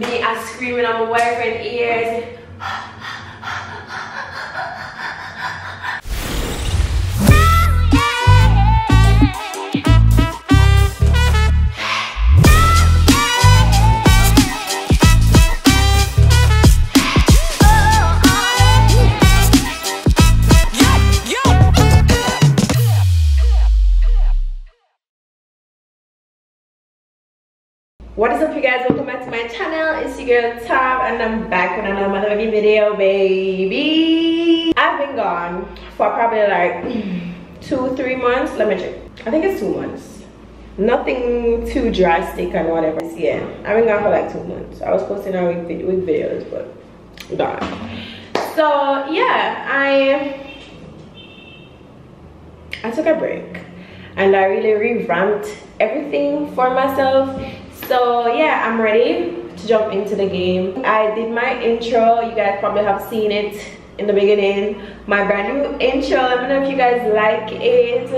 Me, I screaming on my boyfriend ears. What is up you guys? Welcome back to my channel. It's your girl Tab and i'm back with another motherfucking video baby. I've been gone for probably like two three months. Let me check. I think it's two months. Nothing too drastic and whatever. Yeah i've been gone for like two months. I was posting our week, videos but gone. So yeah i i took a break and i really revamped everything for myself so yeah i'm ready to jump into the game. I did my intro. You guys probably have seen it in the beginning. My brand new intro. Let me know if you guys like it.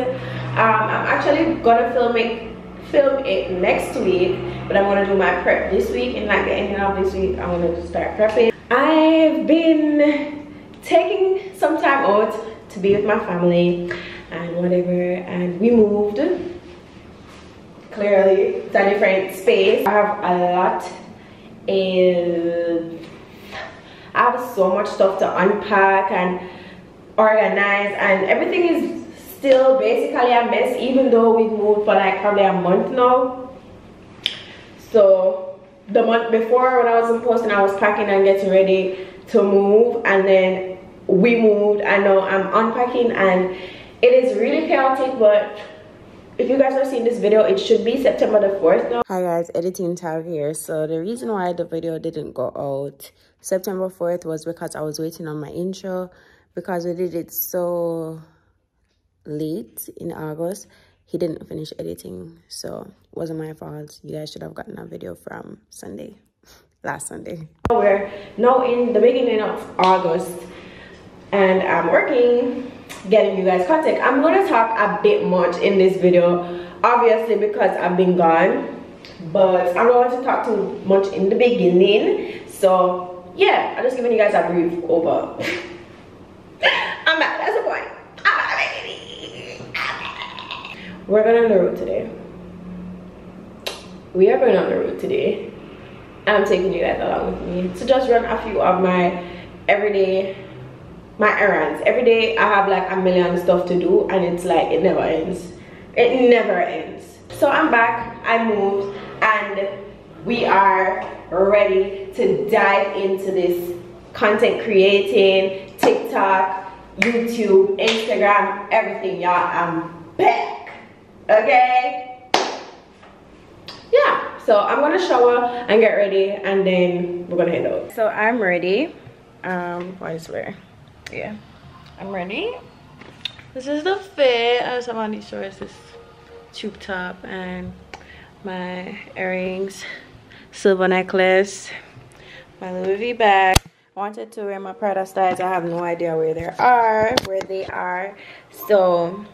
Um, i'm actually gonna film it film it next week but i'm gonna do my prep this week. And like the ending of this week i'm gonna start prepping. I've been taking some time out to be with my family and whatever and we moved clearly it's a different space. I have a lot and i have so much stuff to unpack and organize and everything is still basically a mess even though we've moved for like probably a month now. So the month before when i was in posting i was packing and getting ready to move and then we moved i know i'm unpacking and it is really chaotic but if you guys are seeing this video it should be september the 4th now hi guys. Editing tab here. So the reason why the video didn't go out september 4th was because i was waiting on my intro because we did it so late in august. He didn't finish editing so it wasn't my fault. You guys should have gotten a video from sunday last sunday. We're now in the beginning of august and i'm working getting you guys contact. I'm going to talk a bit much in this video obviously because i've been gone but i don't want to talk too much in the beginning. So yeah i'm just giving you guys a brief over i'm back that's the point we're going on the road today. We are going on the road today. I'm taking you guys along with me to just run a few of my everyday my errands. Every day i have like a million stuff to do and it's like it never ends. It never ends. So i'm back. I moved and we are ready to dive into this content creating tiktok youtube instagram everything y'all. I'm back. Okay? Yeah. So i'm gonna shower and get ready and then we're gonna head out. So i'm ready. Um what is where yeah. I'm ready. This is the fit. As i'm on these shorts this tube top and my earrings silver necklace my louis v bag. I wanted to wear my prada styles. I have no idea where they are where they are. So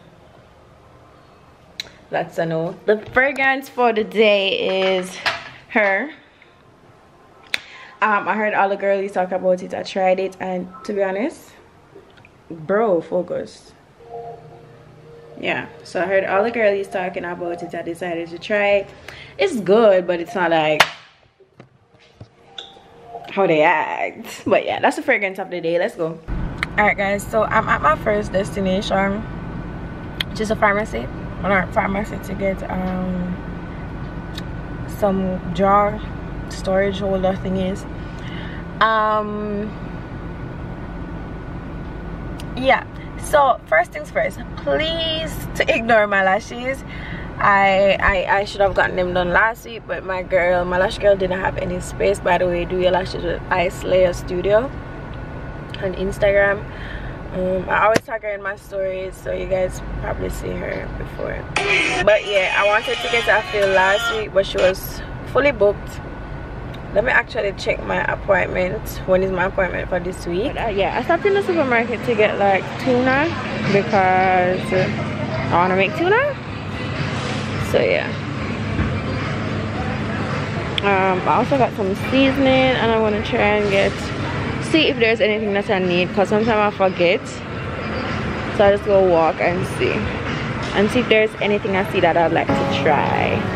that's a no the fragrance for the day is her. Um, I heard all the girlies talk about it. I tried it, and to be honest, bro focus. Yeah so i heard all the girlies talking about it. I decided to try it. It's good but it's not like how they act. But yeah that's the fragrance of the day. Let's go. All right guys so i'm at my first destination which is a pharmacy. Or pharmacy to get um some jar storage holder thingies. Um yeah. So first things first please to ignore my lashes. I, I I should have gotten them done last week but my girl my lash girl didn't have any space. By the way do your lashes with ice layer studio on instagram. Um, i always tag her in my stories so you guys probably see her before. But yeah i wanted to get a feel last week but she was fully booked let me actually check my appointment. When is my appointment for this week? Uh, yeah. I stopped in the supermarket to get like tuna because i want to make tuna. So yeah. Um, I also got some seasoning and I want to try and get see if there's anything that I need because sometimes I forget. So I just go walk and see. And see if there's anything I see that I'd like to try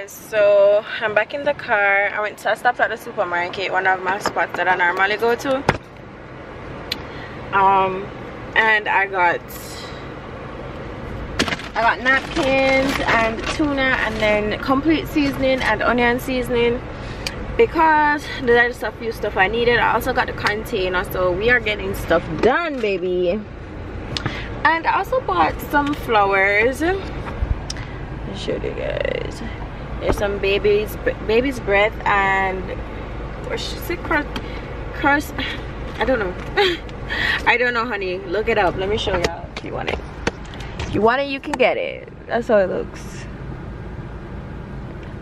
guys, so I'm back in the car. I went to I stopped at the supermarket, one of my spots that I normally go to. Um and I got I got napkins and tuna and then complete seasoning and onion seasoning because there's a few stuff I needed. I also got the container, so we are getting stuff done, baby. And I also bought some flowers. Show you guys. There's some baby's baby's breath and what's it cross cross I don't know. I don't know honey. Look it up. Let me show y'all if you want it. If you want it you can get it. That's how it looks.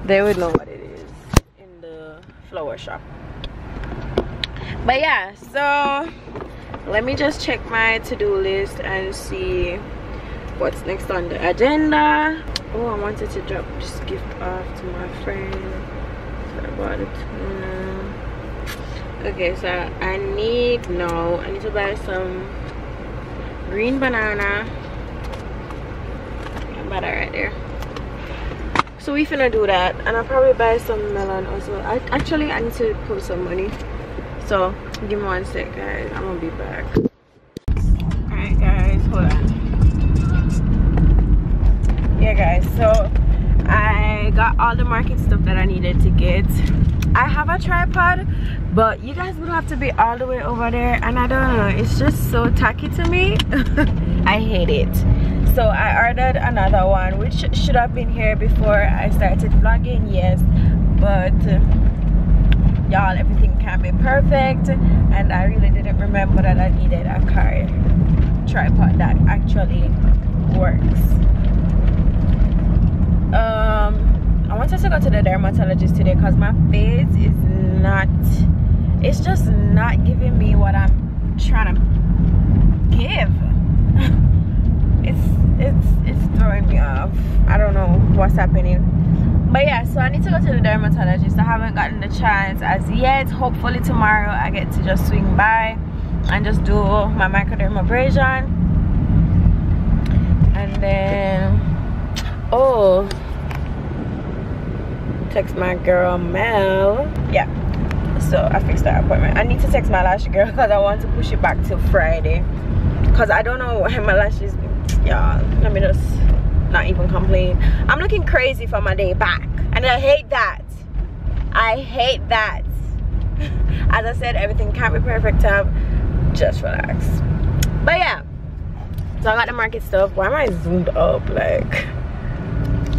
They would know what it is in the flower shop but yeah so let me just check my to-do list and see what's next on the agenda? Oh i wanted to drop this gift off to my friend. So i bought it okay so i need no i need to buy some green banana. Butter right there. So we finna do that and i'll probably buy some melon also. I, actually i need to put some money. So give me one sec guys. I'm gonna be back guys. So i got all the market stuff that i needed to get. I have a tripod but you guys would have to be all the way over there and i don't know it's just so tacky to me. I hate it. So i ordered another one which should have been here before i started vlogging yes but y'all everything can't be perfect and i really didn't remember that i needed a car tripod that actually works um i wanted to go to the dermatologist today because my face is not it's just not giving me what i'm trying to give. It's it's it's throwing me off. I don't know what's happening. But yeah so i need to go to the dermatologist. I haven't gotten the chance as yet. Hopefully tomorrow i get to just swing by and just do my microdermabrasion. And then oh. Text my girl mel. Yeah. So i fixed that appointment. I need to text my lash girl because i want to push it back till friday. Because i don't know why my lashes y'all let me just not even complain. I'm looking crazy for my day back and i hate that. I hate that. As i said everything can't be perfect. Time just relax. But yeah. So i got the market stuff. Why am i zoomed up? Like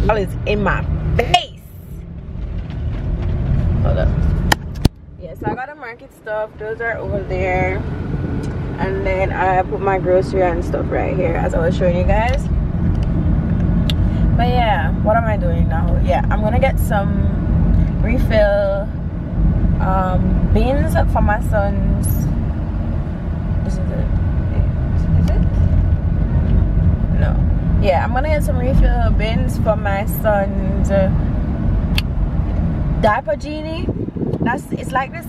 all is in my face. Hold up. Yeah so i got the market stuff. Those are over there. And then I put my grocery and stuff right here as I was showing you guys. But yeah what am I doing now? Yeah I'm gonna get some refill um, beans for my son's this is it is it no yeah I'm gonna get some refill bins for my son's uh, diaper genie. That's it's like this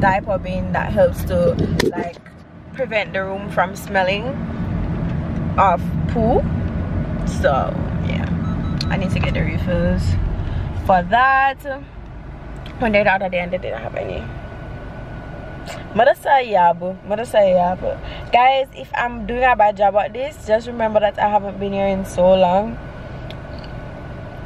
diaper bin that helps to like prevent the room from smelling of poo. So yeah i need to get the refills for that. When they're out at the end they didn't have any guys if i'm doing a bad job at this just remember that i haven't been here in so long.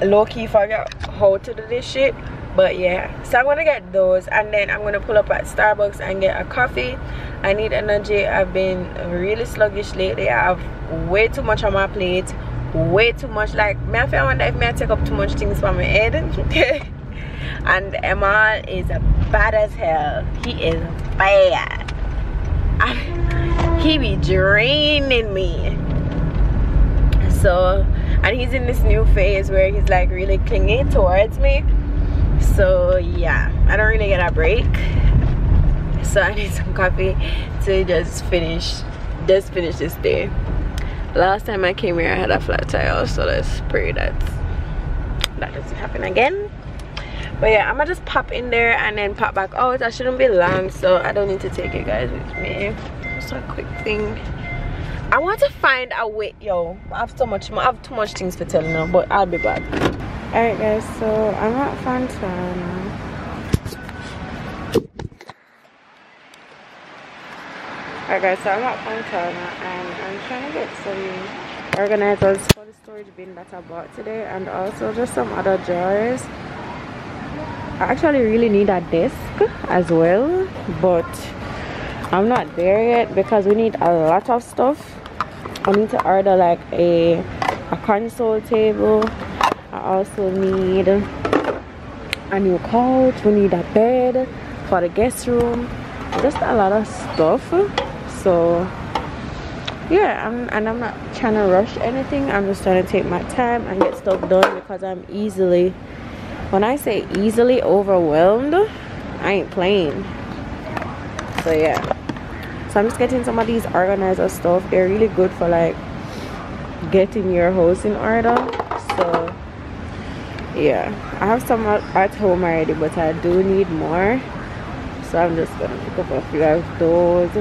Low-key forget how to do this shit but yeah. So i'm gonna get those and then i'm gonna pull up at starbucks and get a coffee. I need energy. I've been really sluggish lately. I have way too much on my plate. Way too much. Like me i feel wonder if i take up too much things from my head and Emma is bad as hell. He is bad. I, he be draining me. So and he's in this new phase where he's like really clingy towards me. So yeah. I don't really get a break. So I need some coffee to just finish just finish this day. Last time I came here I had a flat tire so let's pray that that doesn't happen again but yeah i'm gonna just pop in there and then pop back. Out i shouldn't be long so i don't need to take you guys with me. Just a quick thing. I want to find a way yo i have so much i have too much things to tell now but i'll be back. All right guys so i'm at fontana Alright guys, so I'm at Fontana and I'm trying to get some organizers for the storage bin that I bought today and also just some other drawers I actually really need a desk as well but I'm not there yet because we need a lot of stuff. I need to order like a a console table. I also need a new couch. We need a bed for the guest room. Just a lot of stuff. So yeah I'm, and I'm not trying to rush anything. I'm just trying to take my time and get stuff done because I'm easily when I say easily overwhelmed I ain't playing. So yeah. So I'm just getting some of these organizer stuff. They're really good for like getting your house in order. So yeah. I have some at home already but I do need more. So I'm just gonna pick up a few of those.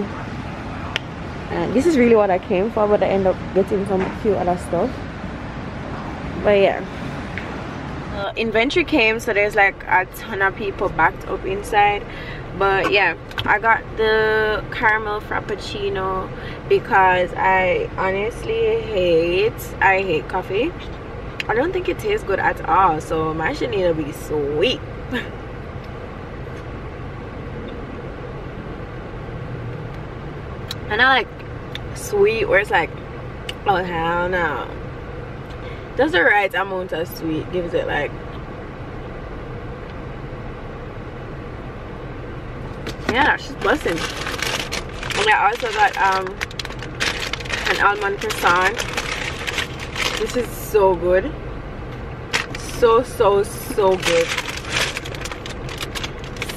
And this is really what I came for but I end up getting some few other stuff. But yeah uh, inventory came so there's like a ton of people backed up inside. But yeah i got the caramel frappuccino because i honestly hate i hate coffee. I don't think it tastes good at all so mine should need to be sweet. And i like sweet where it's like oh hell no just the right amount of sweet gives it like yeah she's blessing. And I also got um an almond croissant. This is so good. So so so good.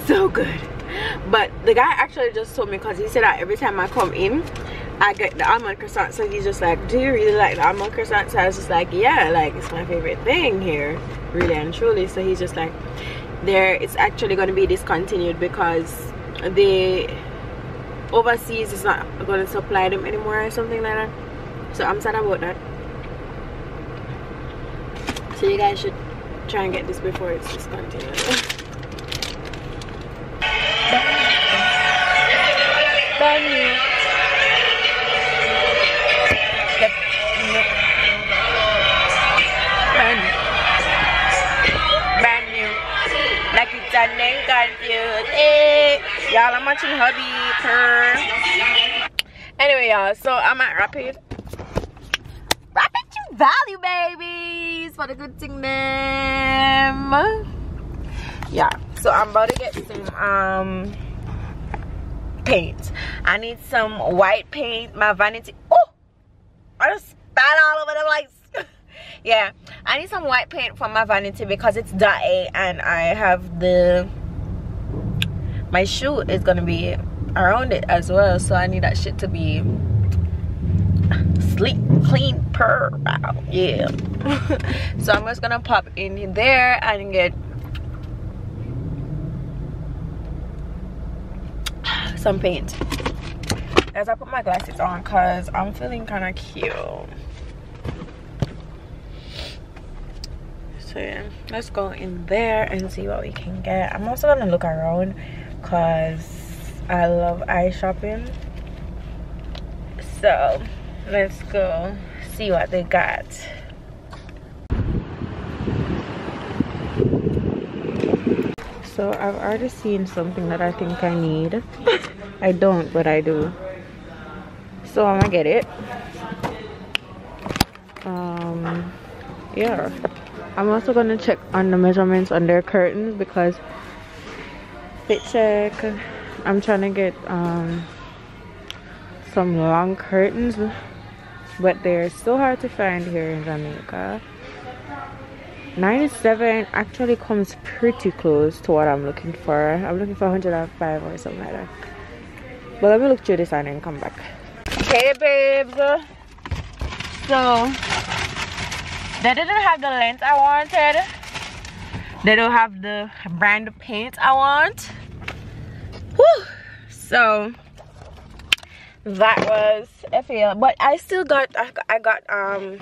So good. But the guy actually just told me because he said that every time I come in I get the almond croissant. So he's just like, do you really like the almond croissant? So I was just like, yeah, like it's my favorite thing here, really and truly. So he's just like, there, it's actually going to be discontinued because the overseas is not going to supply them anymore or something like that. So I'm sad about that. So you guys should try and get this before it's discontinued. Y'all, I'm watching hubby per. Anyway, y'all, so I'm at Rapid. Rapid True Value, babies. For the good thing, them. Yeah, so I'm about to get some um paint. I need some white paint. My vanity. Oh, I just spat all over the place yeah i need some white paint for my vanity because it's dirty and i have the my shoe is gonna be around it as well so i need that shit to be sleek clean per yeah. So i'm just gonna pop in there and get some paint. As i put my glasses on because i'm feeling kind of cute. So yeah let's go in there and see what we can get. I'm also gonna look around because i love eye shopping. So let's go see what they got. So i've already seen something that i think i need. I don't but i do. So i'm gonna get it. Um yeah. I'm also gonna check on the measurements on their curtains because fit check. I'm trying to get um, some long curtains, but they're still hard to find here in Jamaica. 97 actually comes pretty close to what I'm looking for. I'm looking for 105 or something like that. But let me look through this and then come back. Okay, babes. So they didn't have the length I wanted. They don't have the brand of paint I want. Whew. So that was a fail. But I still got I got, I got um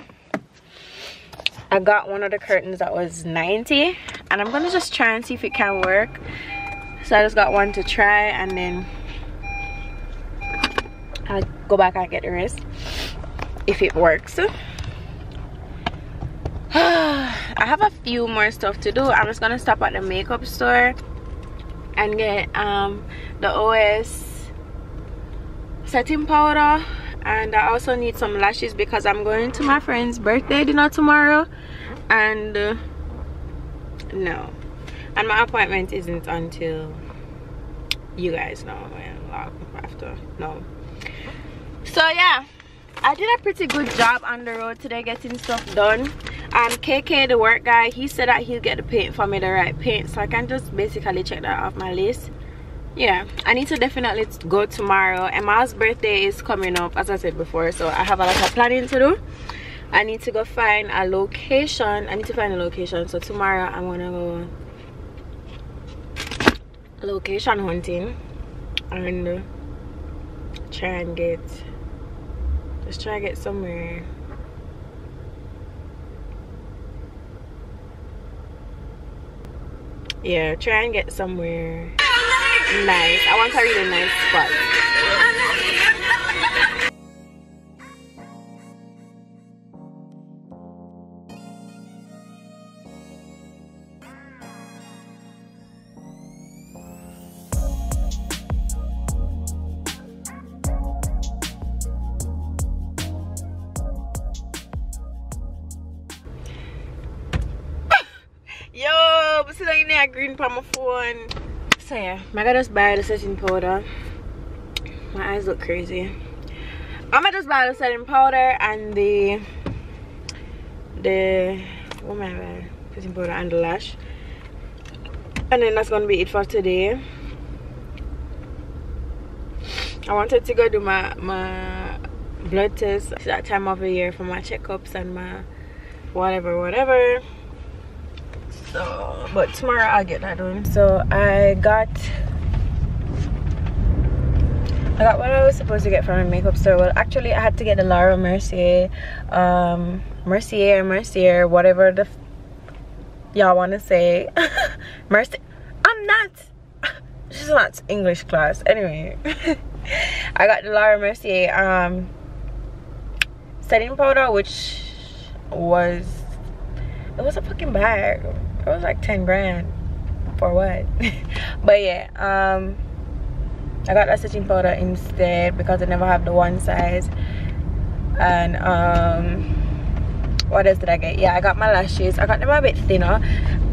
I got one of the curtains that was 90 and I'm gonna just try and see if it can work. So I just got one to try and then I'll go back and get the rest if it works. I have a few more stuff to do. I'm just gonna stop at the makeup store and get um, the OS setting powder. And I also need some lashes because I'm going to my friend's birthday dinner tomorrow. And uh, no. And my appointment isn't until you guys know after. No. So yeah I did a pretty good job on the road today getting stuff done. Um kk the work guy he said that he'll get the paint for me the right paint so i can just basically check that off my list. Yeah i need to definitely go tomorrow. Emma's birthday is coming up as i said before so i have a lot of planning to do. I need to go find a location. I need to find a location so tomorrow i'm gonna go location hunting and try and get just try and get somewhere. Yeah try and get somewhere. Nice. I want to read a nice spot So yeah, I gotta just buy the setting powder. My eyes look crazy. I'm gonna just buy the setting powder and the the what am I buying? Setting powder and the lash. And then that's gonna be it for today. I wanted to go do my my blood test it's that time of the year for my checkups and my whatever whatever so but tomorrow i'll get that done so i got I got what I was supposed to get from a makeup store. Well, actually, I had to get the Laura Mercier, um, Mercier, Mercier, whatever the y'all want to say. Mercier. I'm not. She's not English class. Anyway, I got the Laura Mercier um, setting powder, which was it was a fucking bag it was like 10 grand for what? But yeah um i got that setting powder instead because i never have the one size. And um what else did i get? Yeah i got my lashes. I got them a bit thinner.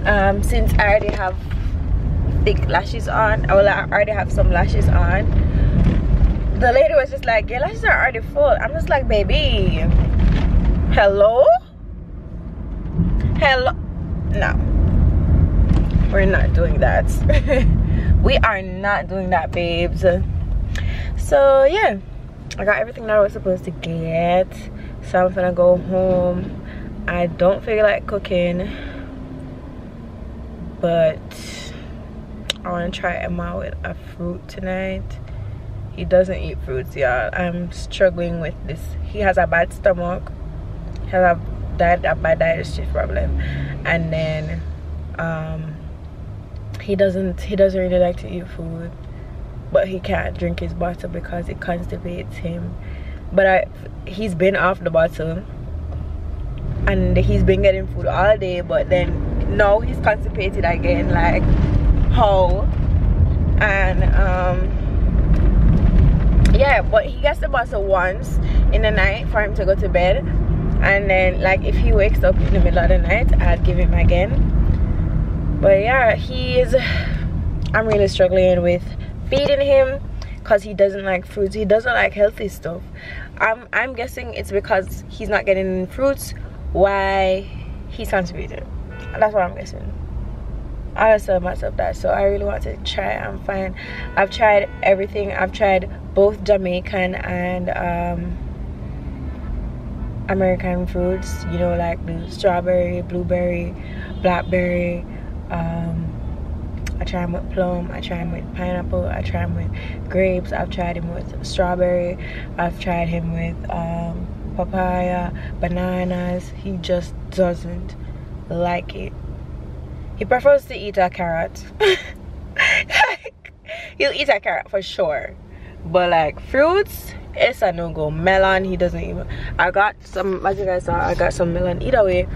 Um since i already have thick lashes on i will already have some lashes on the lady was just like your lashes are already full. I'm just like baby hello? Hello? No we're not doing that. We are not doing that babes. So yeah. I got everything that i was supposed to get. So i'm gonna go home. I don't feel like cooking but i want to try emma with a fruit tonight. He doesn't eat fruits y'all. I'm struggling with this. He has a bad stomach. He has a, a bad digestive problem. And then um he doesn't he doesn't really like to eat food but he can't drink his bottle because it constipates him. But I he's been off the bottle and he's been getting food all day but then now he's constipated again like how? And um yeah but he gets the bottle once in the night for him to go to bed and then like if he wakes up in the middle of the night i'd give him again but yeah he is i'm really struggling with feeding him because he doesn't like fruits. He doesn't like healthy stuff. I'm i'm guessing it's because he's not getting fruits why he's constipated that's what i'm guessing. I just tell myself that so I really want to try and find I've tried everything. I've tried both Jamaican and um, American fruits you know like the strawberry blueberry blackberry um, I try them with plum, I try them with pineapple, I try them with grapes, I've tried him with strawberry, I've tried him with um, papaya, bananas. He just doesn't like it. He prefers to eat a carrot. he'll eat a carrot for sure. But like fruits, it's a no-go. Melon, he doesn't even. I got some, as you guys saw, I got some melon. Either way,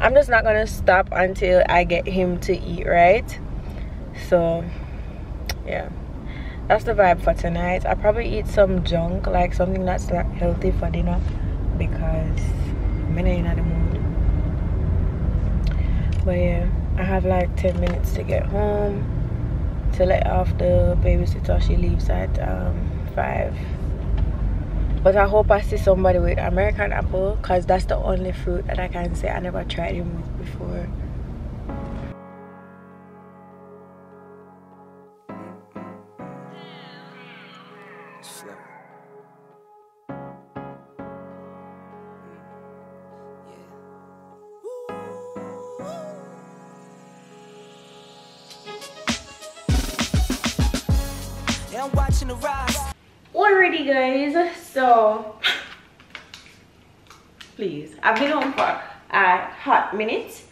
I'm just not gonna stop until I get him to eat right? So yeah. That's the vibe for tonight. I probably eat some junk like something that's not healthy for dinner because i'm in the mood. But yeah i have like 10 minutes to get home to let off the babysitter. She leaves at um, 5 but i hope i see somebody with american apple because that's the only fruit that i can say i never tried him with before so please, I've been home for a hot minute,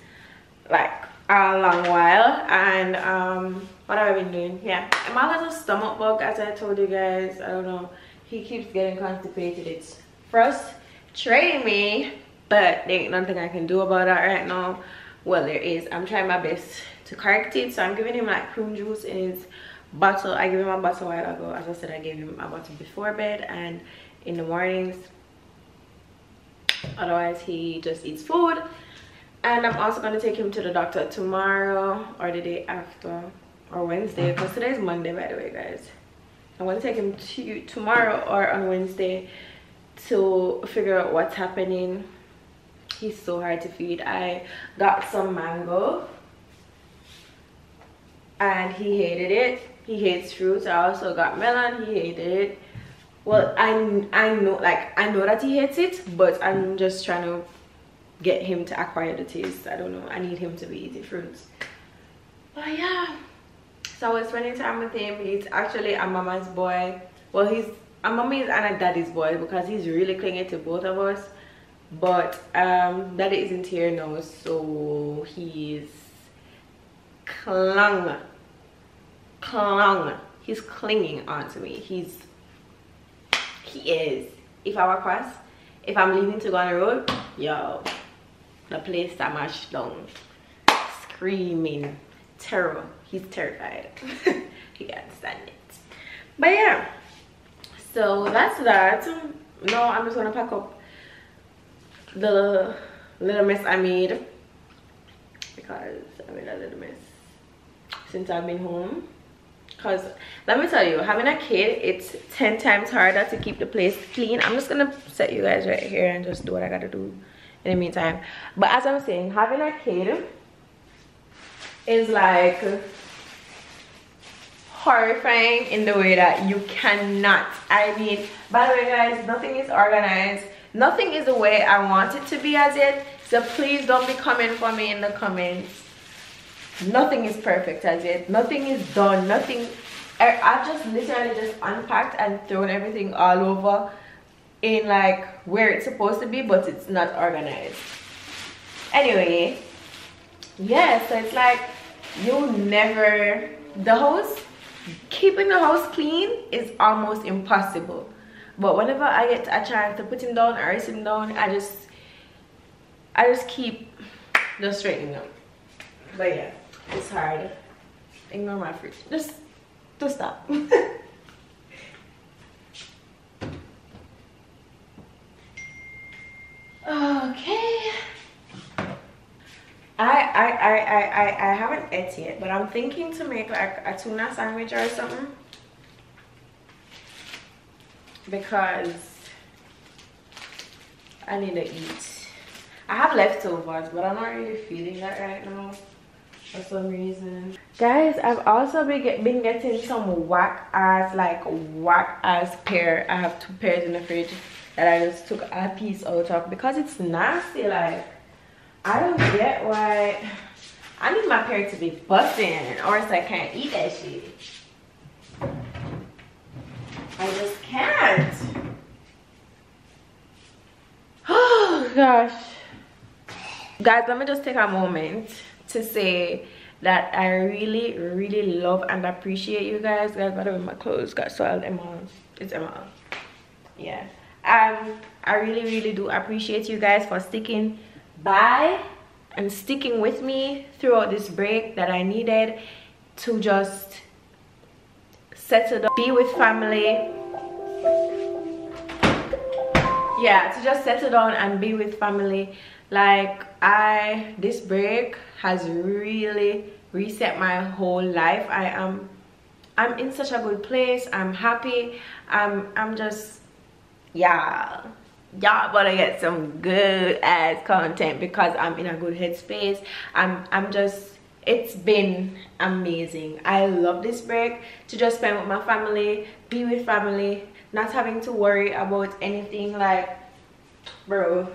like a long while, and um, what have I been doing? Yeah, has a stomach bug, as I told you guys. I don't know, he keeps getting constipated. It's frustrating me, but there ain't nothing I can do about that right now. Well, there is. I'm trying my best to correct it, so I'm giving him like prune juice in his bottle i gave him a bottle a while ago as i said i gave him a bottle before bed and in the mornings. Otherwise he just eats food. And i'm also going to take him to the doctor tomorrow or the day after or wednesday because today is monday by the way guys. I'm going to take him to tomorrow or on wednesday to figure out what's happening. He's so hard to feed. I got some mango and he hated it. He hates fruits. I also got melon. He hated it well i i know like i know that he hates it but i'm just trying to get him to acquire the taste. I don't know. I need him to be eating fruits but yeah. So i was spending time with him. He's actually a mama's boy. Well he's a mommy's and a daddy's boy because he's really clinging to both of us. But um daddy isn't here now so he's clung clung. He's clinging onto me. He's, he is. If I walk cross, if I'm leaving to go on the road, yo, the place that mashed down. Screaming. Terror. He's terrified. he can't stand it. But yeah. So that's that. No, I'm just gonna pack up the little mess I made because I made a little mess since I've been home because let me tell you having a kid it's 10 times harder to keep the place clean. I'm just gonna set you guys right here and just do what i gotta do in the meantime. But as i'm saying having a kid is like horrifying in the way that you cannot. I mean by the way guys nothing is organized. Nothing is the way i want it to be as it. So please don't be coming for me in the comments nothing is perfect as yet nothing is done. Nothing. I've just literally just unpacked and thrown everything all over in like where it's supposed to be but it's not organized. Anyway yeah so it's like you never the house keeping the house clean is almost impossible. But whenever i get a chance to put him down or sit him down i just i just keep just straightening up. But yeah it's hard. Ignore my fruit. Just, just stop. okay. I, I, I, I, I haven't ate yet, but I'm thinking to make like a tuna sandwich or something. Because I need to eat. I have leftovers, but I'm not really feeling that right now for some reason. Guys, I've also been, get, been getting some whack ass, like whack ass pear. I have two pears in the fridge that I just took a piece out of because it's nasty. Like, I don't get why. I need my pear to be busting or else I can't eat that shit. I just can't. Oh gosh. Guys, let me just take a moment to say that I really, really love and appreciate you guys. Guys, by the way, my clothes got soiled. Emma, it's Emma. Yeah. Um, I really, really do appreciate you guys for sticking by and sticking with me throughout this break that I needed to just settle down, be with family. Yeah, to just settle down and be with family. Like I, this break has really reset my whole life. I am, I'm in such a good place. I'm happy. I'm, I'm just, yeah y'all better get some good ass content because i'm in a good headspace i'm i'm just it's been amazing i love this break to just spend with my family be with family not having to worry about anything like bro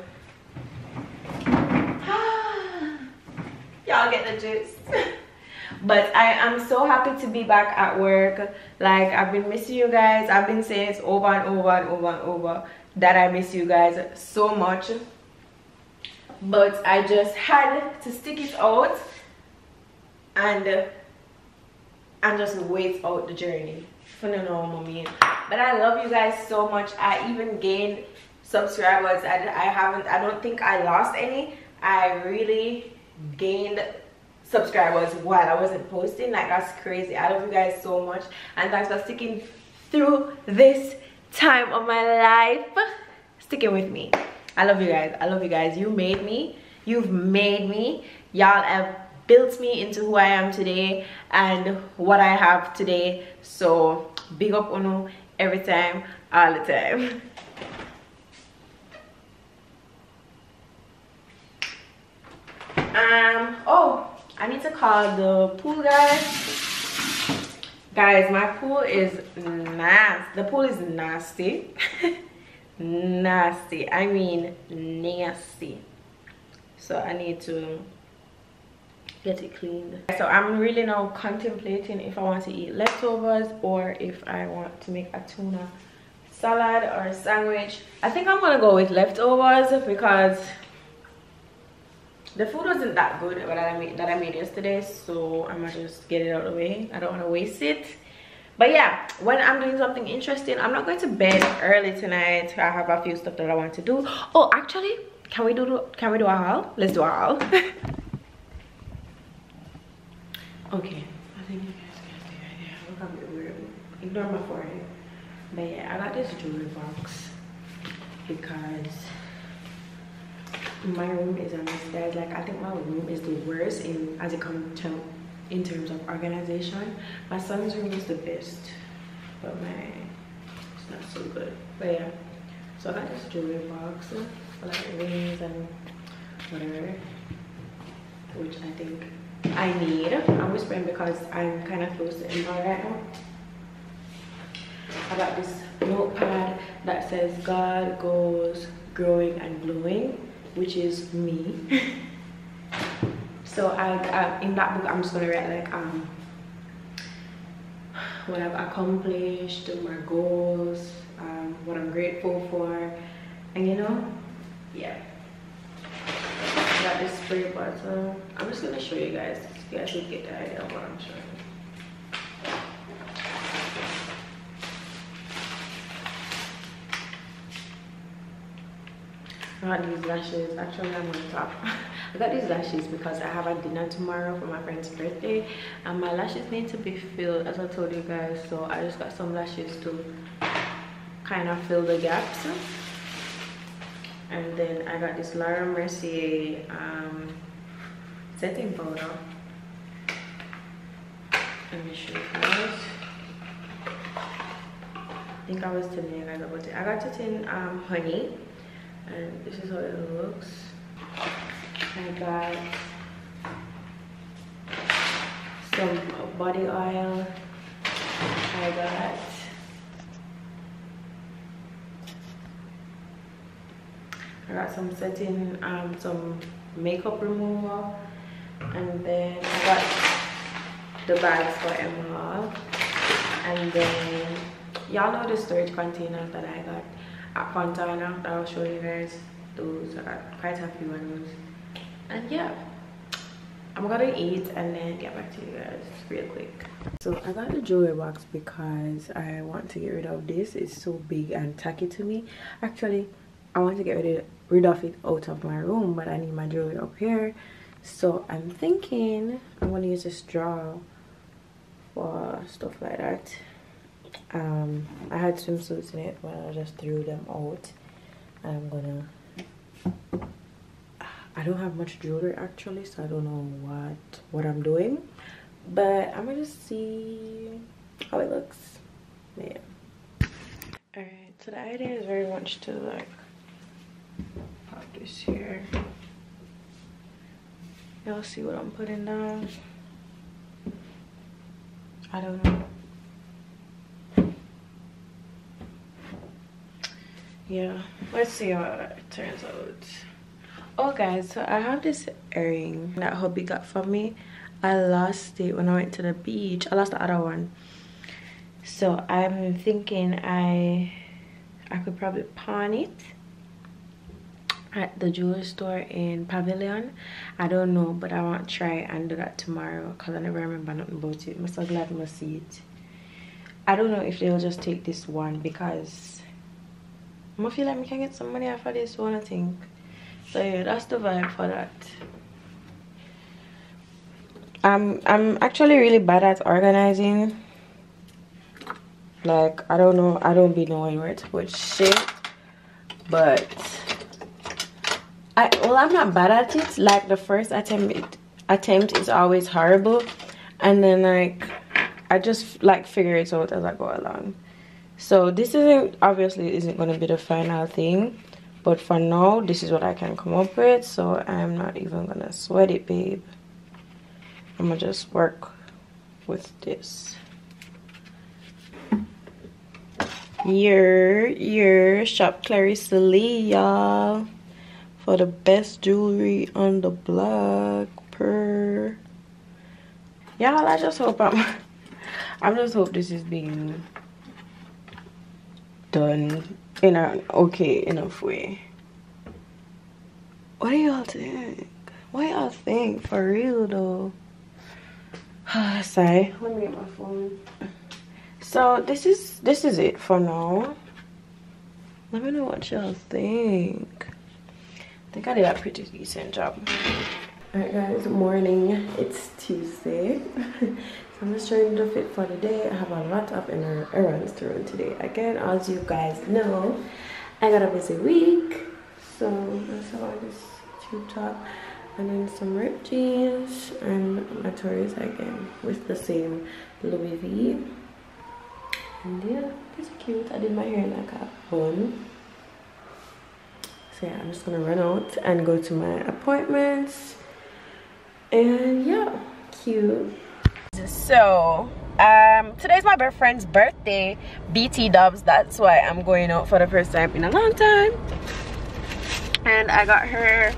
y'all get the gist but i am so happy to be back at work. Like i've been missing you guys. I've been saying this over and over and over and over that I miss you guys so much. But I just had to stick it out and and just wait out the journey. For no know mean but I love you guys so much. I even gained subscribers I, I haven't I don't think I lost any. I really gained subscribers while I wasn't posting. Like that's crazy. I love you guys so much. And thanks for sticking through this time of my life. Sticking with me. I love you guys. I love you guys. You made me. You've made me. Y'all have built me into who i am today and what i have today. So big up uno every time all the time um oh i need to call the pool guys guys my pool is nasty the pool is nasty. Nasty i mean nasty. So i need to get it cleaned. So i'm really now contemplating if i want to eat leftovers or if i want to make a tuna salad or a sandwich. I think i'm gonna go with leftovers because the food wasn't that good that I made that I made yesterday so I'm gonna just get it out of the way. I don't want to waste it. But yeah when I'm doing something interesting I'm not going to bed early tonight. I have a few stuff that I want to do. Oh actually can we do can we do a haul? Let's do a haul. Okay. I think you guys at me weird ignore my forehead. But yeah I got this jewelry box because my room is a mess guys like i think my room is the worst in as it comes to in terms of organization. My son's room is the best but my it's not so good. But yeah. So i got this jewelry box like rings and whatever which i think i need. I'm whispering because i'm kind of close to Emma right now. I got this notepad that says god goes growing and glowing which is me. So I, I, in that book i'm just gonna write like um what i've accomplished my goals um, what i'm grateful for. And you know yeah. Got this spray bottle i'm just gonna show you guys you guys will get the idea of what i'm showing I got these lashes. Actually, I'm on top. I got these lashes because I have a dinner tomorrow for my friend's birthday. And my lashes need to be filled, as I told you guys. So I just got some lashes to kind of fill the gaps. And then I got this Laura Mercier um, setting powder let me show you guys I think I was telling you guys about it I got it in um, honey and this is how it looks. I got some body oil. I got I got some setting um some makeup remover. And then I got the bags for Emma. And then y'all know the storage containers that I got at Fontana that I'll show you guys those I got quite a few those and yeah I'm gonna eat and then get back to you guys real quick. So I got the jewelry box because I want to get rid of this. It's so big and tacky to me. Actually I want to get rid of, rid of it out of my room but I need my jewelry up here. So I'm thinking I'm gonna use this drawer for stuff like that um I had swimsuits in it but I just threw them out. I'm gonna I don't have much jewelry actually so I don't know what what I'm doing. But I'm gonna see how it looks. Yeah. Alright so the idea is very much to like pop this here. Y'all see what I'm putting down? I don't know yeah. Let's see how it turns out. Oh guys so i have this earring that hubby got for me. I lost it when i went to the beach. I lost the other one. So i'm thinking i i could probably pawn it at the jewelry store in pavilion. I don't know but i want to try and do that tomorrow because i never remember nothing about it. I'm so glad i see it. I don't know if they'll just take this one because i feel like we can get some money off of this one i think. So yeah that's the vibe for that. I'm i'm actually really bad at organizing. Like i don't know i don't be knowing where to put shit but i well i'm not bad at it. Like the first attempt attempt is always horrible. And then like i just like figure it out as i go along so this isn't obviously isn't going to be the final thing but for now this is what i can come up with so i'm not even gonna sweat it babe. I'm gonna just work with this. Your your shop lee y'all for the best jewelry on the block per y'all i just hope i'm i just hope this is being done in an okay enough way. What do y'all think? What y'all think for real though? Sorry, let me get my phone. So this is this is it for now. Let me know what y'all think. I think I did a pretty decent job. Alright guys, morning. It's Tuesday. I'm just trying to fit for the day. I have a lot of inner errands to run today. Again, as you guys know, I got a busy week. So I saw this tube top and then some ripped jeans and my Tories again with the same Louis V. And yeah, pretty cute. I did my hair like a bun. So yeah, I'm just gonna run out and go to my appointments. And yeah, cute so um today's my best friend's birthday bt dubs. That's why i'm going out for the first time in a long time. And i got her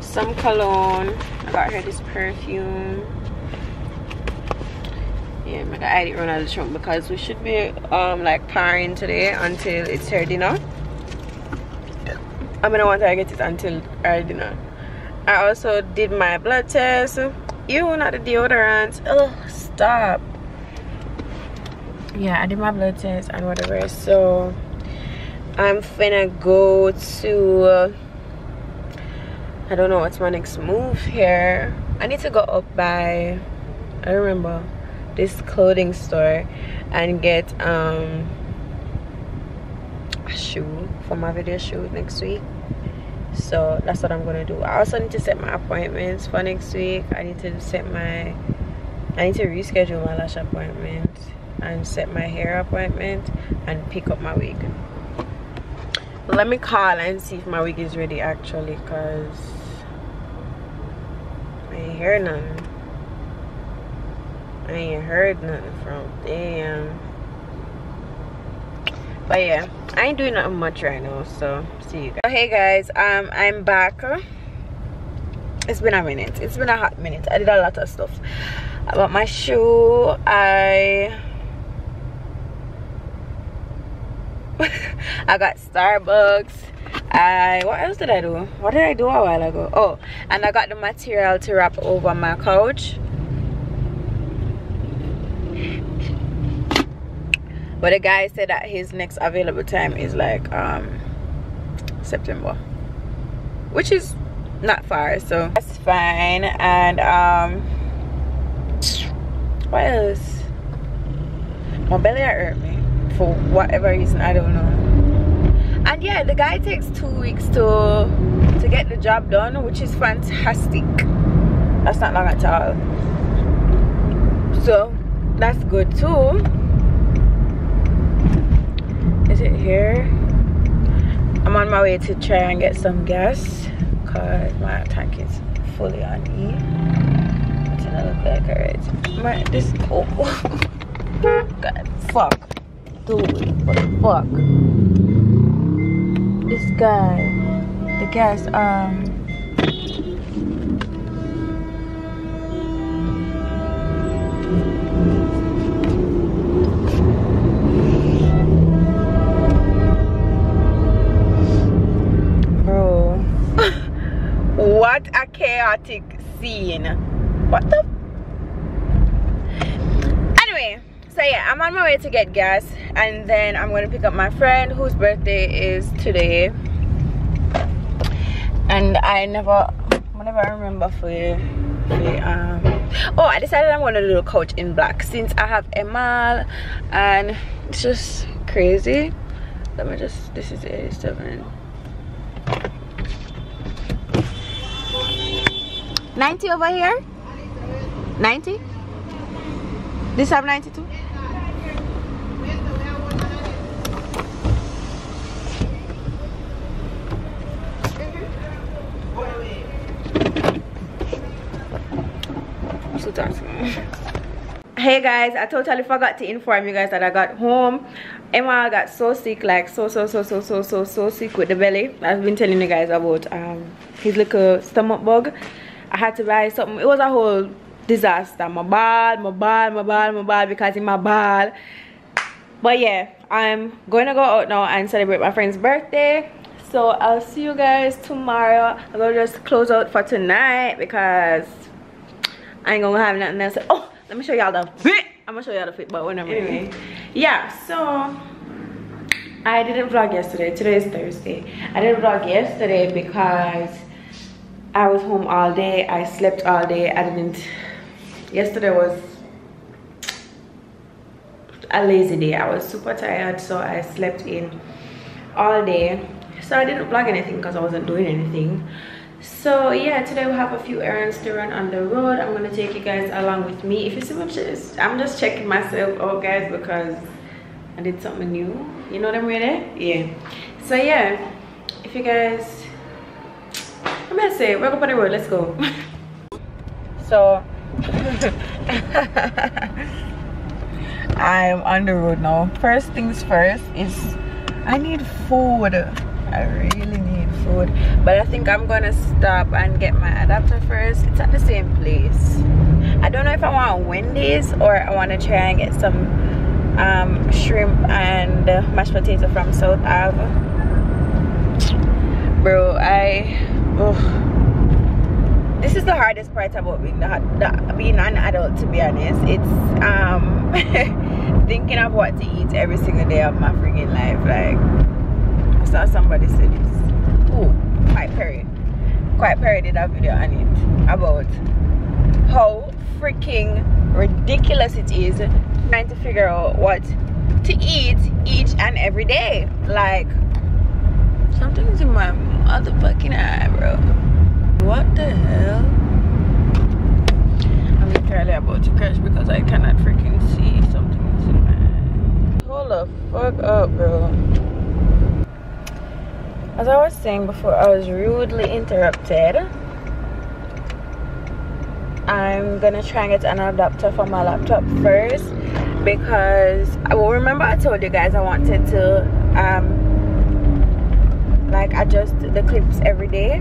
some cologne. I got her this perfume. Yeah my i didn't run out of trunk because we should be um like parring today until it's her dinner. I'm gonna want to get it until our dinner. I also did my blood test you not the deodorant? Oh stop. Yeah i did my blood test and whatever so i'm finna go to i don't know what's my next move here. I need to go up by i remember this clothing store and get um a shoe for my video shoot next week so that's what i'm gonna do. I also need to set my appointments for next week. I need to set my i need to reschedule my lash appointment and set my hair appointment and pick up my wig. Let me call and see if my wig is ready actually because i ain't heard nothing. I ain't heard nothing from damn but yeah i ain't doing nothing much right now so you guys oh, hey guys um i'm back it's been a minute it's been a hot minute i did a lot of stuff about my shoe i I got Starbucks. I what else did I do? What did I do a while ago? Oh, and I got the material to wrap over my couch. But the guy said that his next available time is like um September. Which is not far, so that's fine. And um what else? My belly hurt me for whatever reason i don't know and yeah the guy takes two weeks to to get the job done which is fantastic that's not long at all so that's good too is it here i'm on my way to try and get some gas because my tank is fully on e. It's another like alright my this oh. God fuck. Dude, what the fuck? This guy, the gas, um, chaotic scene. What the anyway so yeah i'm on my way to get gas and then i'm to pick up my friend whose birthday is today. And i never whenever i remember for, you um oh i decided i'm to do the couch in black since i have emal and it's just crazy. Let me just this is 87 90 over here? 90 this have 92 hey guys i totally forgot to inform you guys that i got home. Emma got so sick like so so so so so so so sick with the belly. I've been telling you guys about um his little stomach bug i had to buy something. It was a whole disaster. My ball my ball my ball my ball because in my ball but yeah i'm going to go out now and celebrate my friend's birthday. So i'll see you guys tomorrow. I'm gonna just close out for tonight because i ain't gonna have nothing else. Oh let me show y'all the fit. I'm gonna show y'all the fit but whenever anyway. Yeah so i didn't vlog yesterday. Today is thursday. I didn't vlog yesterday because i was home all day. I slept all day. I didn't yesterday was a lazy day. I was super tired so i slept in all day. So i didn't vlog anything because i wasn't doing anything. So yeah today we have a few errands to run on the road. I'm gonna take you guys along with me. If you see what i'm just checking myself out guys because i did something new. You know what i'm ready yeah. So yeah if you guys i'm gonna say we're up on the road let's go. So i'm on the road now. First things first is i need food. I really need food. But i think i'm gonna stop and get my adapter first. It's at the same place. I don't know if i want wendy's or i want to try and get some um, shrimp and mashed potato from south ave bro i this is the hardest part about being the, the, being an adult to be honest. It's um thinking of what to eat every single day of my freaking life. Like i saw somebody say this. Oh Quiet Perry. Quiet Perry did a video on it about how freaking ridiculous it is trying to figure out what to eat each and every day. Like something's in my motherfucking eye, bro. What the hell? I'm literally about to crash because I cannot freaking see something in my Hold the fuck up, bro. As I was saying before, I was rudely interrupted. I'm gonna try and get an adapter for my laptop first because I will remember I told you guys I wanted to um like adjust the clips every day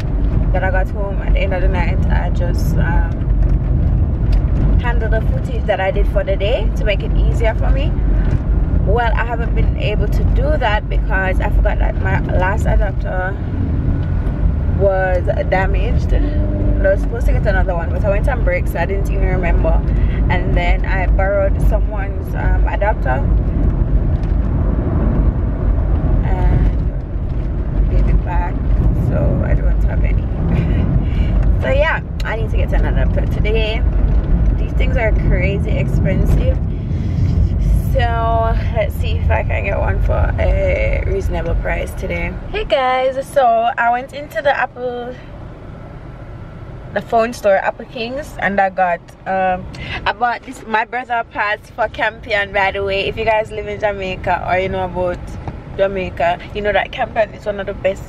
that I got home at the end of the night I just um, handle the footage that I did for the day to make it easier for me. Well I haven't been able to do that because I forgot that my last adapter was damaged. I was supposed to get another one but I went on break so I didn't even remember. And then I borrowed someone's um, adapter and gave it back so I don't have any. So yeah I need to get an adapter today these things are crazy expensive. So let's see if i can get one for a reasonable price today. Hey guys so i went into the apple the phone store apple kings and i got um i bought this my brother pass for campion by the way. If you guys live in jamaica or you know about jamaica you know that campion is one of the best,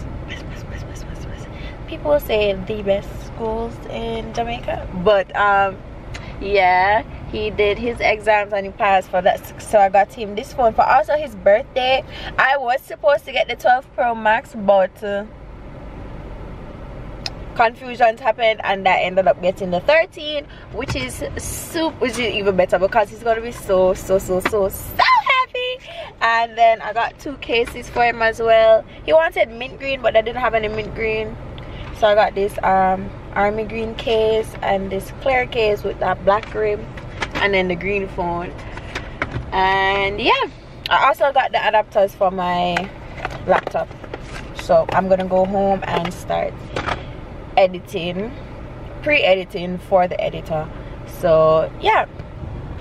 people say the best schools in jamaica. But um yeah he did his exams and he passed for that. So i got him this phone for also his birthday. I was supposed to get the 12 pro max but uh, confusions happened and i ended up getting the 13 which is super which is even better because he's gonna be so so so so so happy. And then i got two cases for him as well. He wanted mint green but i didn't have any mint green so i got this um army green case and this clear case with that black rim and then the green phone. And yeah i also got the adapters for my laptop. So i'm gonna go home and start editing pre-editing for the editor. So yeah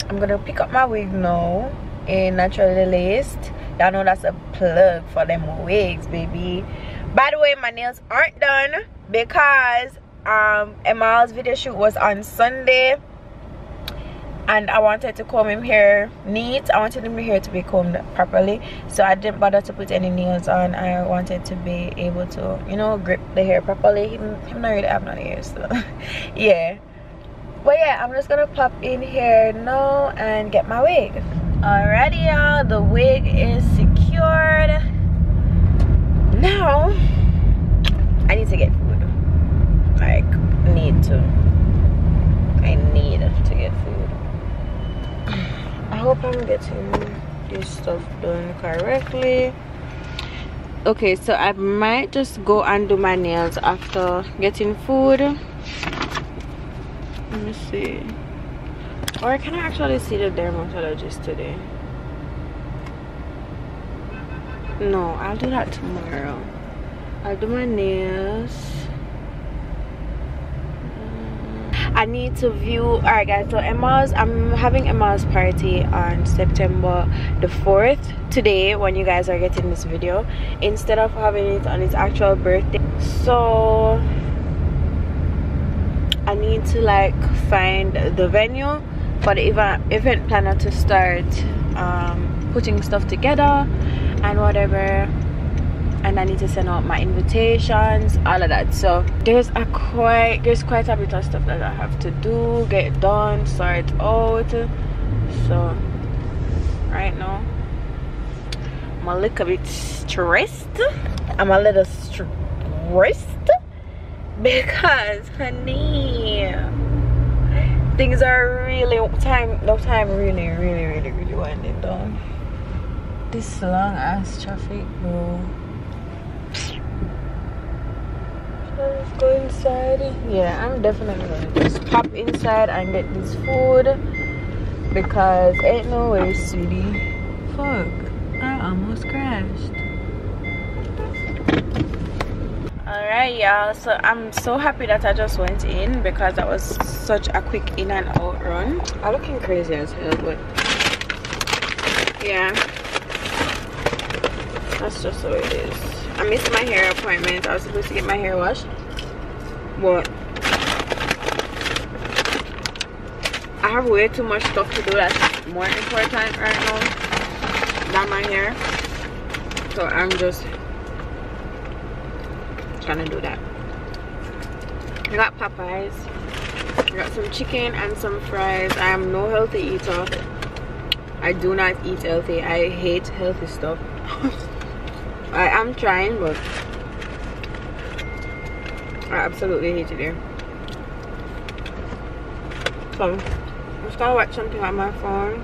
i'm gonna pick up my wig now in naturally laced y'all know that's a plug for them wigs baby. By the way my nails aren't done because um Emal's video shoot was on Sunday and I wanted to comb him hair neat. I wanted him hair to be combed properly so I didn't bother to put any nails on. I wanted to be able to you know grip the hair properly. Him not really have no ears so yeah. But yeah I'm just gonna pop in here now and get my wig. Alrighty y'all the wig is secured. Now I need to get need to i need to get food. I hope i'm getting this stuff done correctly. Okay so i might just go and do my nails after getting food. Let me see. Or can i actually see the dermatologist today? No i'll do that tomorrow. I'll do my nails I need to view all right guys so Emma's I'm having Emma's party on September the 4th today when you guys are getting this video instead of having it on its actual birthday. So I need to like find the venue for the event event planner to start um, putting stuff together and whatever and I need to send out my invitations all of that. So there's a quite there's quite a bit of stuff that I have to do get done sort out. So right now I'm a little bit stressed. I'm a little stressed because honey things are really time no time really really really really winding down. This long ass traffic bro let's go yeah i'm definitely gonna just pop inside and get this food because ain't no way sweetie. Fuck i almost crashed. All right y'all so i'm so happy that i just went in because that was such a quick in and out run. I'm looking crazy as hell but yeah. That's just the way it is. I missed my hair appointment. I was supposed to get my hair washed. But I have way too much stuff to do that's more important right now than my hair. So I'm just trying to do that. I got Popeyes. I got some chicken and some fries. I am no healthy eater. I do not eat healthy. I hate healthy stuff. I am trying, but I absolutely hate it. So, I'm just gonna watch something on my phone.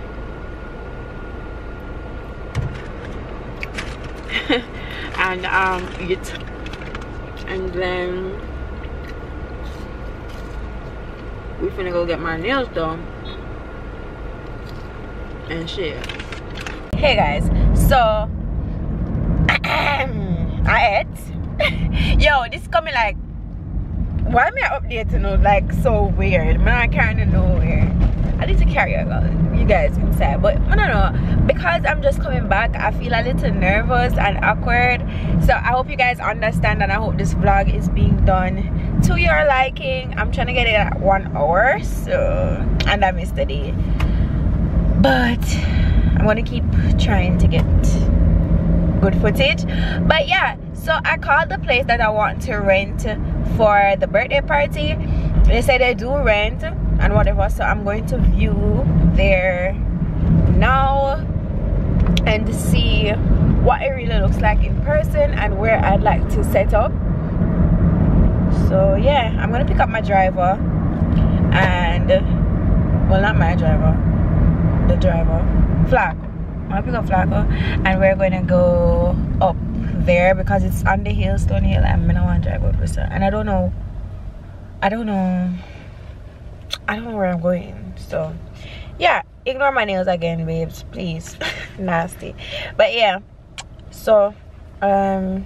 and um, eat. And then we finna go get my nails done and shit hey guys so I ate yo this coming like why am I updating like so weird? Man I can't nowhere I need to carry you guys can say. but I don't know because I'm just coming back I feel a little nervous and awkward. So I hope you guys understand and I hope this vlog is being done to your liking. I'm trying to get it at one hour so and I missed the day. But I'm gonna keep trying to get good footage. But yeah. So I called the place that I want to rent for the birthday party. They said they do rent and whatever so I'm going to view there now and see what it really looks like in person and where I'd like to set up. So yeah I'm gonna pick up my driver and well not my driver the driver Flacco. I'm gonna pick up Flacco and we're gonna go up there because it's on the hill Stone Hill and I don't want to drive up this and I don't know I don't know I don't know where I'm going. So yeah ignore my nails again babes please. Nasty. But yeah so um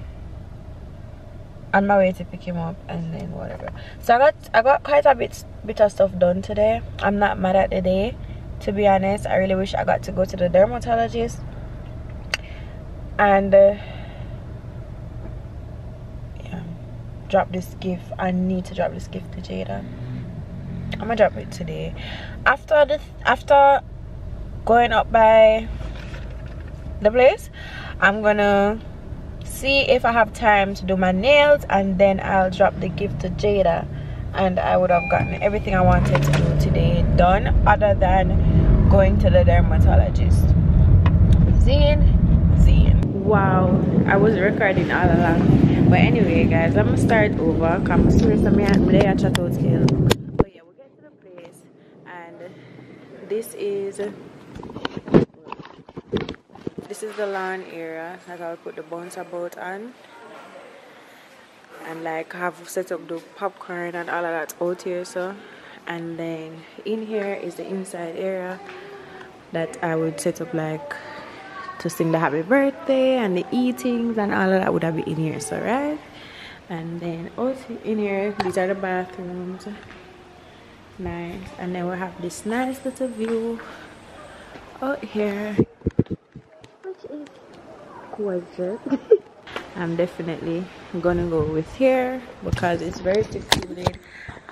on my way to pick him up and then whatever. So i got i got quite a bit bit of stuff done today. I'm not mad at the day to be honest. I really wish i got to go to the dermatologist. And uh, yeah drop this gift. I need to drop this gift to jada. I'm gonna drop it today. After this after going up by the place i'm gonna see if i have time to do my nails and then i'll drop the gift to jada. And i would have gotten everything i wanted to do today done other than going to the dermatologist. Zine wow i was recording all along. But anyway guys i'm gonna start over. Come serious i'm there chat out scale but yeah we get to the place and this is this is the lawn area that I'll put the bouncer boat on. And like have set up the popcorn and all of that out here so. And then in here is the inside area that I would set up like to sing the happy birthday and the eatings and all of that would have been in here so right? And then also in here these are the bathrooms. Nice. And then we have this nice little view out here. Which is gorgeous. I'm definitely gonna go with here because it's very secluded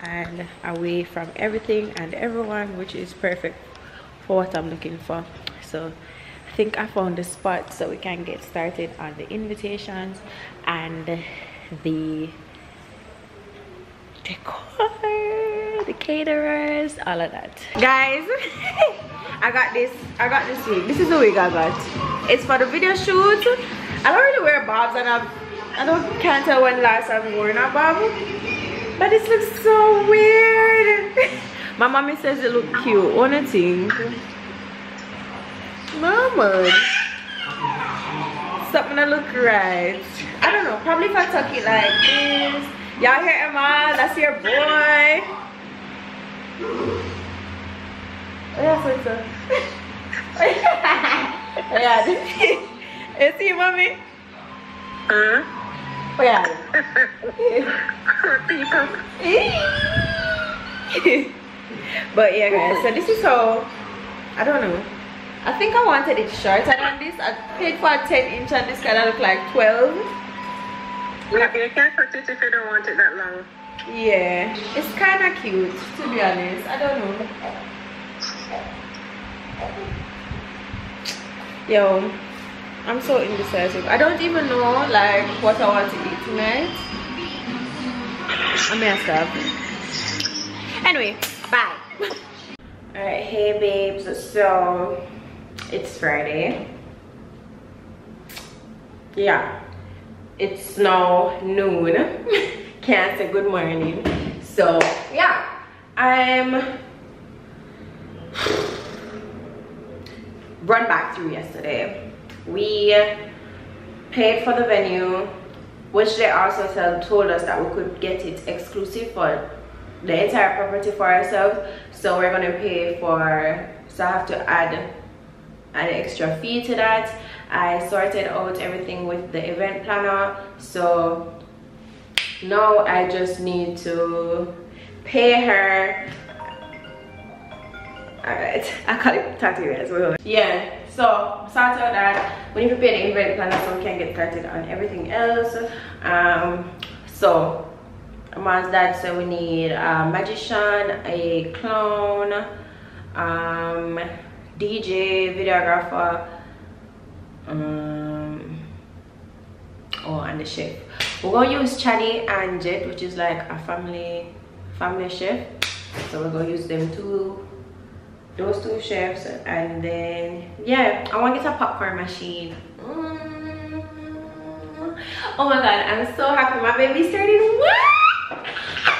and away from everything and everyone which is perfect for what i'm looking for. So think i found the spot so we can get started on the invitations and the decor the caterers all of that. Guys i got this i got this wig. This is the wig i got. It's for the video shoot. I don't really wear bobs and i've i don't can't tell when last i've worn a bob but this looks so weird. My mommy says it look cute. Wanna think mama something that look right i don't know probably if i tuck it like this y'all hear emma that's your boy Oh yeah, so it's a. yeah, you see, mommy? Huh? Oh yeah. but yeah, guys. So this is how. I don't know. I think I wanted it shorter than this. I paid for a 10 inch and this kind of look like 12. Yeah, you can cut it if you don't want it that long. Yeah, it's kind of cute to be honest. I don't know. Yo, I'm so indecisive. I don't even know like what I want to eat tonight. I messed up. Anyway, bye. Alright, hey babes. So it's Friday. Yeah. It's now noon. Can't say good morning. So yeah. I'm run back through yesterday. We paid for the venue, which they also told us that we could get it exclusive for the entire property for ourselves. So we're gonna pay for, so I have to add an extra fee to that. I sorted out everything with the event planner. So now I just need to pay her Alright, I can't talk to you guys. Yeah, so start out that we need to pay the event planner so we can get started on everything else. Um, so Mom's dad said we need a magician, a clown, um, DJ, videographer, um, oh, and the chef. We're gonna use Chani and Jet, which is like a family family chef. So we're gonna use them two those two chefs and then yeah i want to get a popcorn machine mm. oh my god i'm so happy my baby started what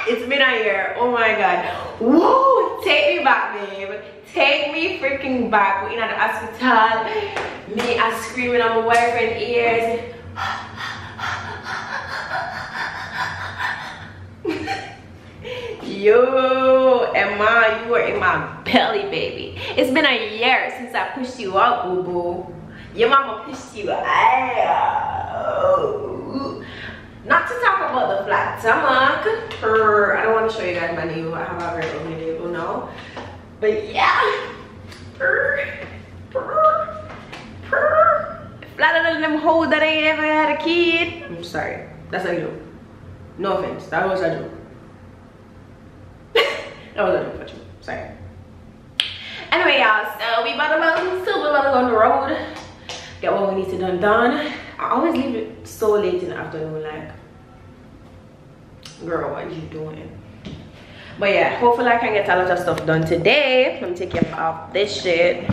it's been a year oh my god whoa take me back babe take me freaking back we're in the hospital me i screaming on my boyfriend ears Yo, Emma, you were in my belly, baby. It's been a year since I pushed you out, boo boo. Your mama pushed you out. Not to talk about the flat stomach. I don't want to show you guys my nail. I have a very ugly nail now. But yeah. Purr. Purr. Purr. Flatter than them hoes that ain't ever had a kid. I'm sorry. That's a joke. No offense. That was a joke. that was a joke for you. Sorry. Anyway, y'all, so we about to go, still about to go on the road. Get what we need to done done. I always leave it so late in the afternoon, like, girl, what are you doing? But yeah, hopefully I can get a lot of stuff done today. Let me take off this shit.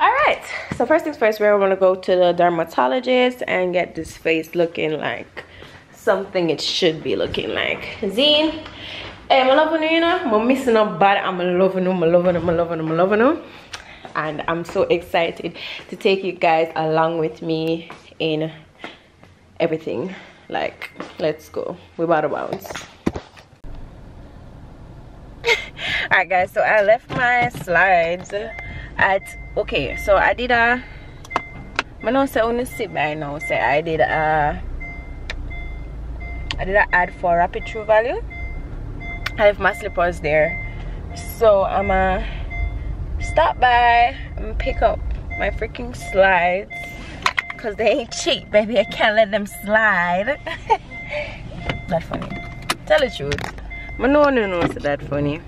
All right, so first things first, we're gonna go to the dermatologist and get this face looking like something it should be looking like. Zine, eh, Hey, I'm loving you, you know. I'm missing up bad. I'm loving you, I'm loving you, I'm loving you, I'm loving you. And I'm so excited to take you guys along with me in everything. Like, let's go. We're about to bounce. Alright guys, so I left my slides at okay, so I did a I don't say only sit by now, say I did a I did an ad for rapid true value. I have my slippers there. So i'm a stop by and pick up my freaking slides because they ain't cheap baby. I can't let them slide. That's funny. Tell the truth. But no no so that funny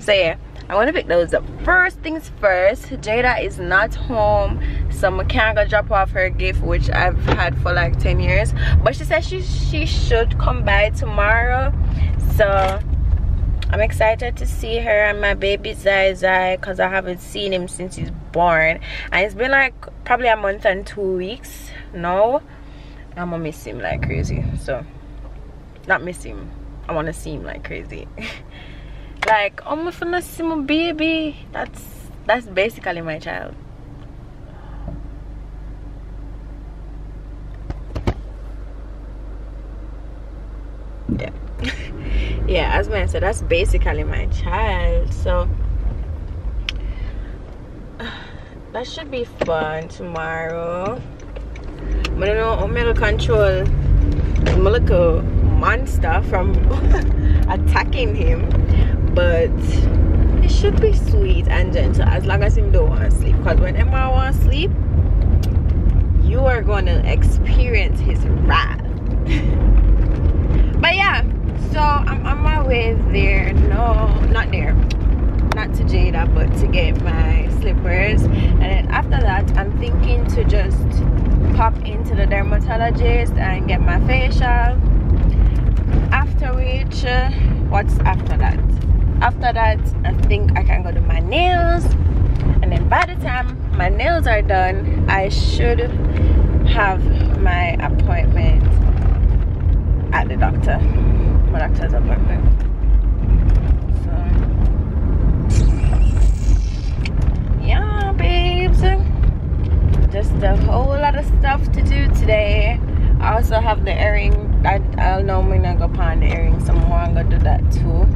so yeah I want to pick those up. First things first, Jada is not home. So I can't go drop off her gift, which I've had for like 10 years. But she said she, she should come by tomorrow. So I'm excited to see her and my baby Zai Zai because I haven't seen him since he's born. And it's been like probably a month and two weeks now. I'm gonna miss him like crazy. So, not miss him. I wanna see him like crazy. like, I'm gonna see my baby. That's, that's basically my child. Yeah. yeah as man said that's basically my child so that should be fun tomorrow I don't know I'm gonna control my little monster from attacking him but it should be sweet and gentle as long as him don't want to sleep. Because when Emma wants to sleep you are gonna experience his wrath. But yeah so I'm on my way there. No not there. Not to Jada but to get my slippers. And then after that I'm thinking to just pop into the dermatologist and get my facial. After which uh, what's after that? After that I think I can go to my nails. And then by the time my nails are done I should have my appointment at the doctor. My doctor's appointment. So yeah babes. Just a whole lot of stuff to do today. I also have the earring. I, I'll normally not go pawn the earring so I'm gonna do that too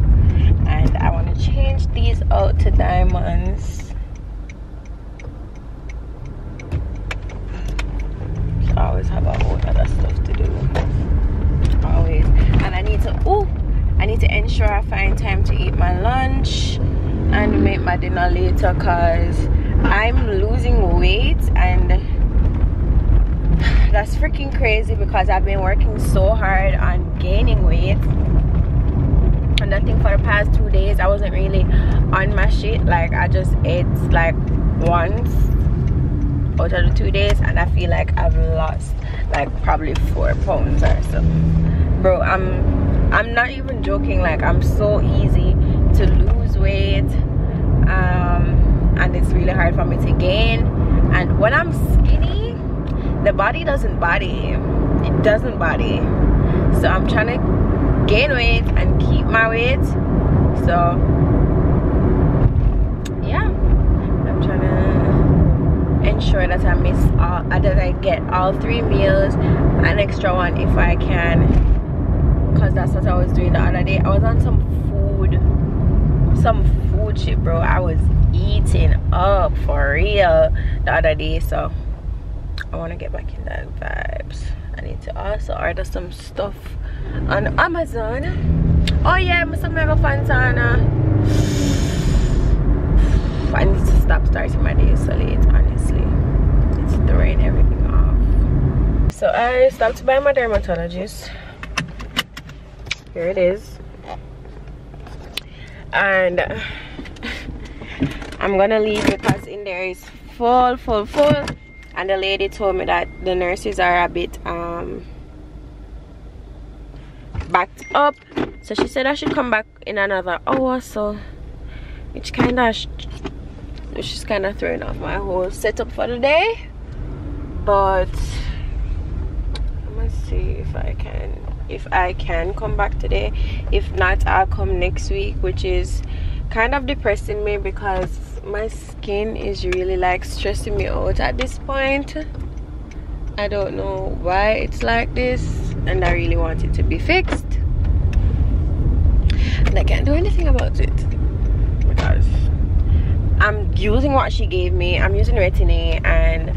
and I want to change these out to diamonds. So I always have a whole other stuff to do. Always. And I need to oh I need to ensure I find time to eat my lunch and make my dinner later because I'm losing weight and that's freaking crazy because I've been working so hard on gaining weight think for the past two days. I wasn't really on my shit. Like I just ate like once out of the two days and I feel like I've lost like probably four pounds or so bro I'm I'm not even joking. Like I'm so easy to lose weight um, and it's really hard for me to gain. And when I'm skinny the body doesn't body. It doesn't body. So I'm trying to gain weight and keep my weight. So yeah. I'm trying to ensure that I miss all that I get all three meals an extra one if I can because that's what I was doing the other day. I was on some food some food shit bro. I was eating up for real the other day so I want to get back in that vibes. I need to also order some stuff on Amazon? Oh yeah I'm some mega Fantana I need to stop starting my day so late honestly. It's throwing everything off. So I stopped by my dermatologist. Here it is. And I'm gonna leave because in there is full full full. And the lady told me that the nurses are a bit um backed up. So she said I should come back in another hour so it's kind of she's kind of throwing off my whole setup for the day. But I'm gonna see if I can if I can come back today. If not I'll come next week which is kind of depressing me because my skin is really like stressing me out at this point I don't know why it's like this and I really want it to be fixed. And I can't do anything about it. Because I'm using what she gave me I'm using Retin-A and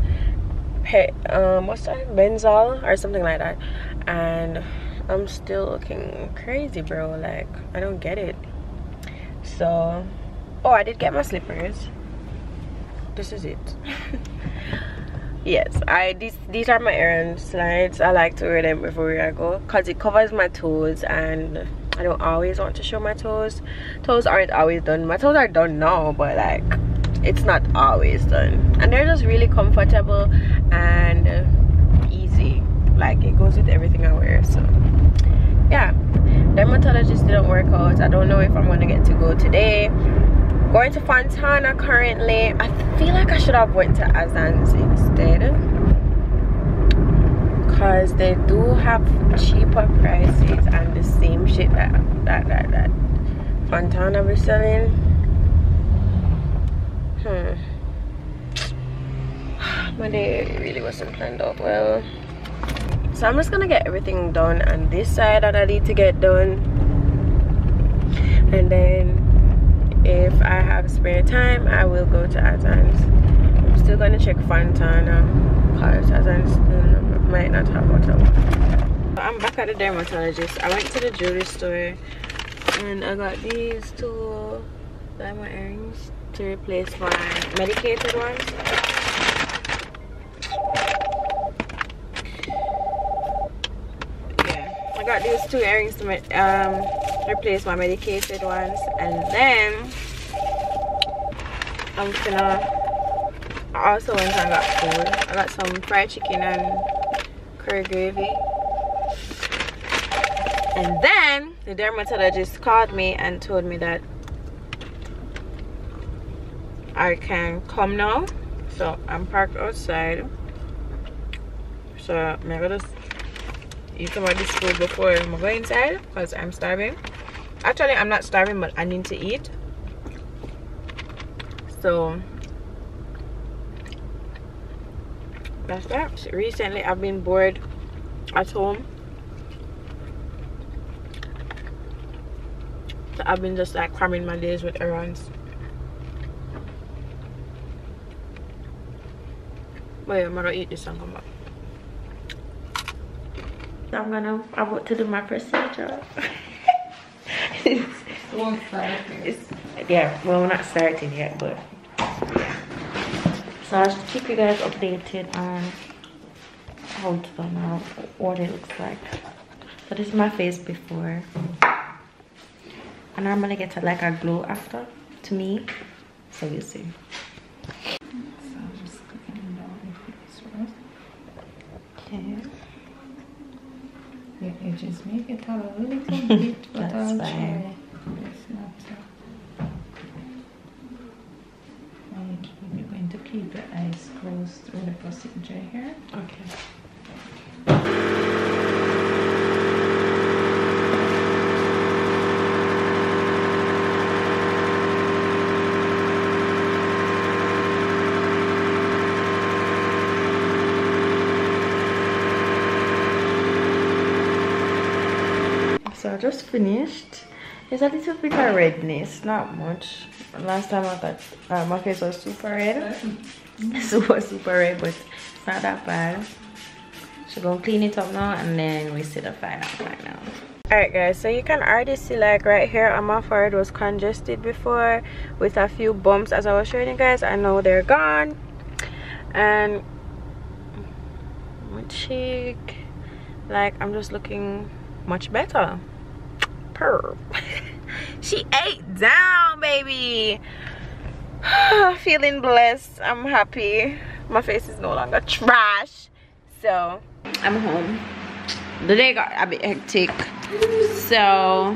um, what's that? Benzol or something like that. And I'm still looking crazy bro. Like I don't get it. So oh I did get my slippers. This is it yes I these these are my Aeron slides. I like to wear them before I go because it covers my toes and I don't always want to show my toes. Toes aren't always done. My toes are done now but like it's not always done. And they're just really comfortable and easy. Like it goes with everything I wear so yeah. Dermatologist didn't work out. I don't know if I'm gonna get to go today going to Fontana currently. I feel like I should have went to Azans instead. Because they do have cheaper prices and the same shit that that that, that Fontana was selling. Hmm. My day really wasn't planned out well. So i'm just gonna get everything done on this side that i need to get done. And then if i have spare time i will go to Azans i'm still gonna check fontana because Azans mm, might not have want i'm back at the dermatologist. I went to the jewelry store and i got these two diamond earrings to replace my medicated ones got these two earrings to um, replace my medicated ones and then I'm gonna I also went and got food. I got some fried chicken and curry gravy. And then the dermatologist called me and told me that I can come now. So I'm parked outside. So I'm gonna eat some of this food before I go inside because I'm starving. Actually, I'm not starving, but I need to eat. So that's that recently i've been bored at home so i've been just like cramming my days with errands but yeah, i'm gonna eat this and come back i'm gonna I want to do my procedure yeah well we're not starting yet but so I'll just keep you guys updated on how to come out, what it looks like. So this is my face before. And I normally get to like a glow after, to me. So we'll see. Okay. Edges make it have a little bit, but That's I'll fine. try. It's not. Uh, you're going to keep your eyes closed through the procedure here. Okay. So I just finished. It's a little bit of redness, not much. Last time I thought uh, my face was super red. super, super red, but it's not that bad. So gonna clean it up now and then we see the final final. Alright guys, so you can already see like right here on my forehead was congested before with a few bumps as I was showing you guys. I know they're gone. And my cheek, like I'm just looking much better. Purr. she ate down, baby. Feeling blessed. I'm happy. My face is no longer trash. So I'm home the day got a bit hectic so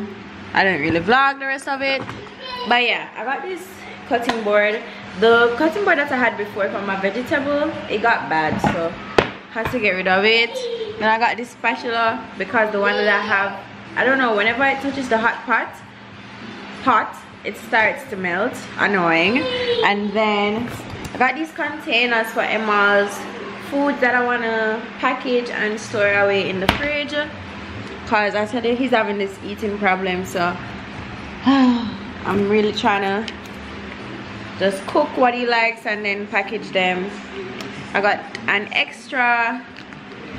i didn't really vlog the rest of it but yeah i got this cutting board the cutting board that i had before for my vegetable it got bad so had to get rid of it then i got this spatula because the one that i have i don't know whenever it touches the hot pot pot it starts to melt. Annoying. And then i got these containers for emma's food that I want to package and store away in the fridge. Because I said he's having this eating problem so I'm really trying to just cook what he likes and then package them. I got an extra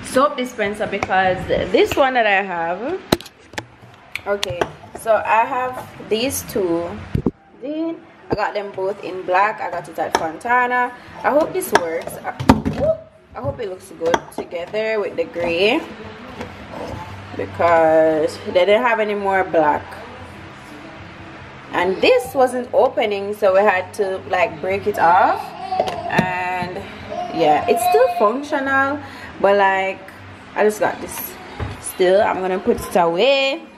soap dispenser because this one that I have okay so I have these two. Then I got them both in black. I got it at Fontana. I hope this works. I hope it looks good together with the gray because they didn't have any more black. And this wasn't opening so we had to like break it off. And yeah it's still functional but like I just got this. Still I'm gonna put it away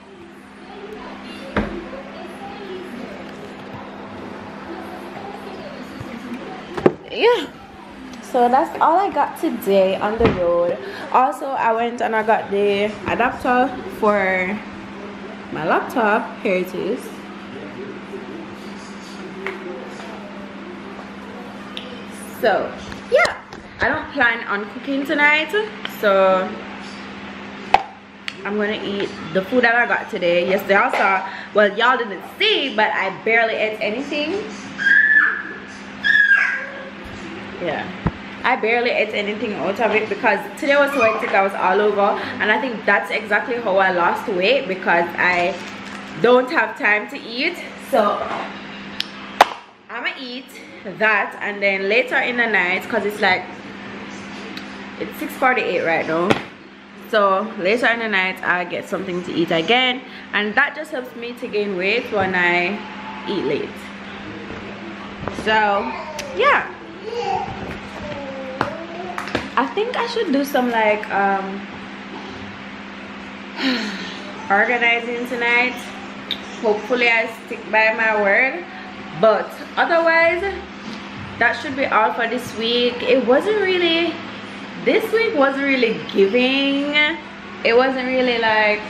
yeah. So that's all i got today on the road. Also i went and i got the adapter for my laptop. Here it is. So yeah. I don't plan on cooking tonight so i'm gonna eat the food that i got today. Yesterday i saw well y'all didn't see but i barely ate anything yeah. I barely ate anything out of it because today was so hectic I was all over. And I think that's exactly how I lost weight because I don't have time to eat. So I'm gonna eat that and then later in the night because it's like it's 6:48 right now. So later in the night i get something to eat again. And that just helps me to gain weight when i eat late. So yeah i think i should do some like um organizing tonight. Hopefully i stick by my word. But otherwise that should be all for this week. It wasn't really this week wasn't really giving. It wasn't really like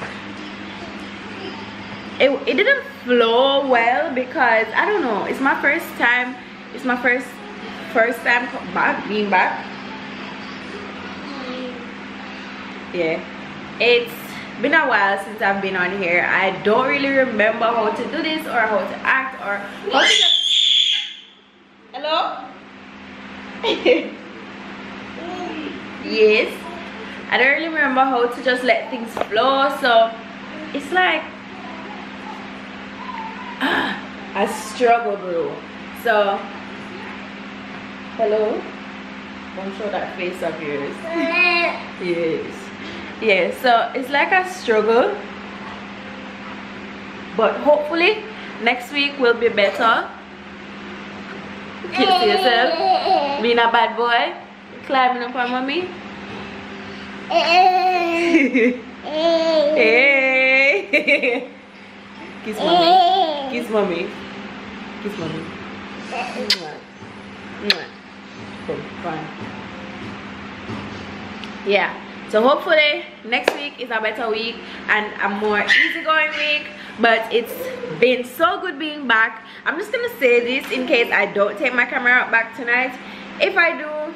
it, it didn't flow well because i don't know it's my first time it's my first first time back being back? Yeah. It's been a while since i've been on here. I don't really remember how to do this or how to act or how to just hello? Yes. I don't really remember how to just let things flow so it's like I struggle bro. So hello? Don't show that face of yours. Yes. Yeah so it's like a struggle. But hopefully next week will be better. Kiss yourself. Being a bad boy. Climbing up on mommy. Hey. Kiss mommy. Kiss mommy. Kiss mommy. Mwah. Mwah. Fine. Yeah. So hopefully next week is a better week and a more easygoing week but it's been so good being back. I'm just gonna say this in case i don't take my camera out back tonight. If i do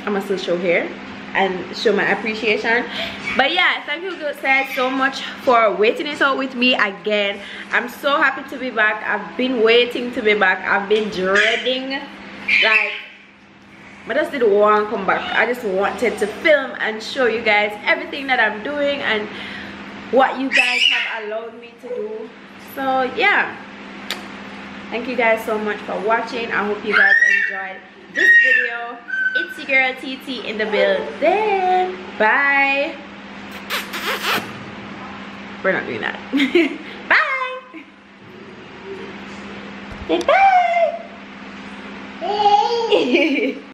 i'm gonna still show here and show my appreciation. But yeah thank you guys so much for waiting it out with me again. I'm so happy to be back. I've been waiting to be back. I've been dreading like I just didn't want to come back. I just wanted to film and show you guys everything that I'm doing and what you guys have allowed me to do. So yeah. Thank you guys so much for watching. I hope you guys enjoyed this video. It's your girl TT in the building. Bye. We're not doing that. Bye. Say bye